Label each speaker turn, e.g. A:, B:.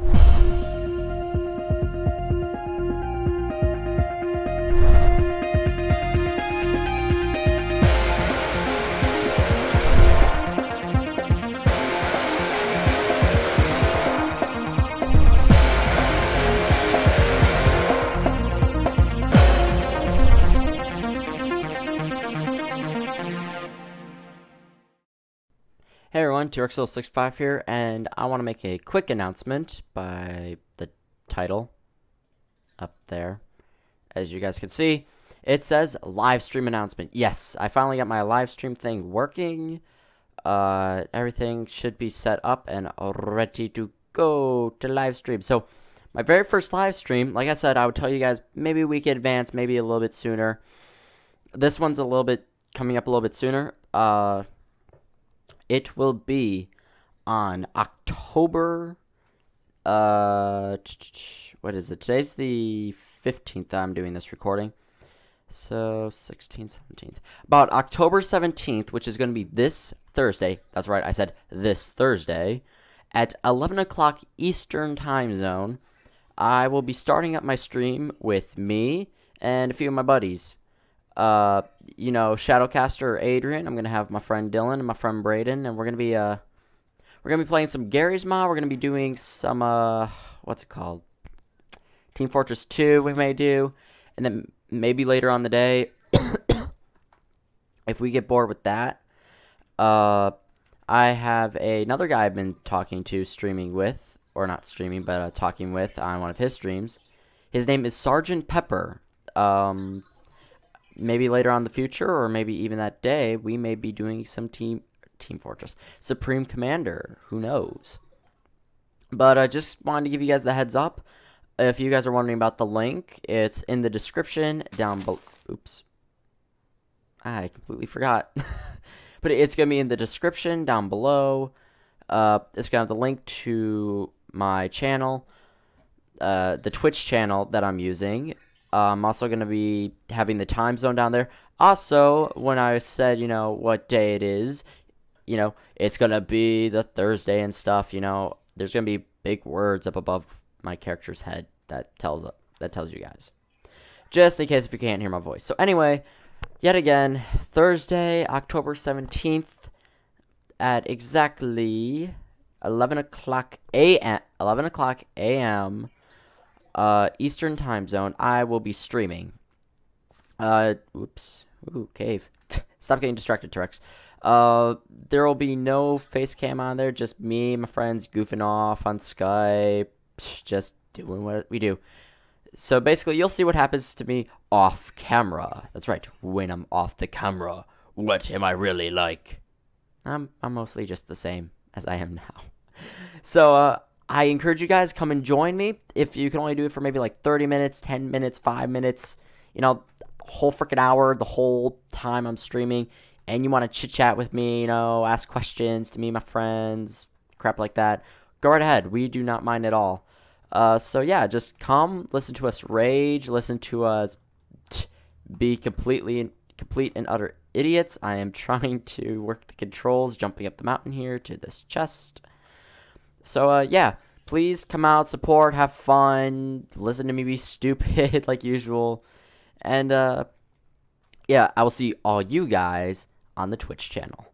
A: Hey everyone, Trexzilla65 here, and I want to make a quick announcement by the title up there. As you guys can see, it says live stream announcement. Yes, I finally got my live stream thing working. Uh, everything should be set up and ready to go to live stream. So, my very first live stream, like I said, I would tell you guys maybe a week in advance, maybe a little bit sooner. This one's a little bit coming up a little bit sooner. Uh, it will be on October. Uh, what is it? Today's the 15th that I'm doing this recording. So, 16th, 17th. About October 17th, which is going to be this Thursday. That's right, I said this Thursday. At 11 o'clock Eastern Time Zone, I will be starting up my stream with me and a few of my buddies uh, you know, Shadowcaster Adrian. I'm gonna have my friend Dylan and my friend Braden, and we're gonna be uh, we're gonna be playing some Garry's Mod. We're gonna be doing some uh, what's it called? Team Fortress 2. We may do, and then maybe later on the day, if we get bored with that, uh, I have a, another guy I've been talking to, streaming with, or not streaming, but uh, talking with on one of his streams. His name is Sergeant Pepper. Um, maybe later on in the future, or maybe even that day, we may be doing some team Team Fortress Supreme Commander. Who knows? But I just wanted to give you guys the heads up. If you guys are wondering about the link, it's in the description down below. Oops. I completely forgot. but it's going to be in the description down below. Uh, it's going to have the link to my channel, uh, the Twitch channel that I'm using. I'm also going to be having the time zone down there. Also, when I said, you know, what day it is, you know, it's going to be the Thursday and stuff, you know, there's going to be big words up above my character's head that tells that tells you guys. Just in case if you can't hear my voice. So anyway, yet again, Thursday, October 17th at exactly 11 o'clock a.m. 11 o'clock a.m uh, Eastern time zone, I will be streaming. Uh, oops. Ooh, cave. Stop getting distracted, T-Rex. Uh, there will be no face cam on there, just me my friends goofing off on Skype, just doing what we do. So basically, you'll see what happens to me off camera. That's right, when I'm off the camera. What am I really like? I'm, I'm mostly just the same as I am now. So, uh, I encourage you guys come and join me. If you can only do it for maybe like 30 minutes, 10 minutes, 5 minutes, you know, whole freaking hour, the whole time I'm streaming, and you want to chit chat with me, you know, ask questions to me, my friends, crap like that, go right ahead. We do not mind at all. Uh, so yeah, just come, listen to us rage, listen to us be completely complete and utter idiots. I am trying to work the controls, jumping up the mountain here to this chest. So, uh, yeah, please come out, support, have fun, listen to me be stupid like usual. And, uh, yeah, I will see all you guys on the Twitch channel.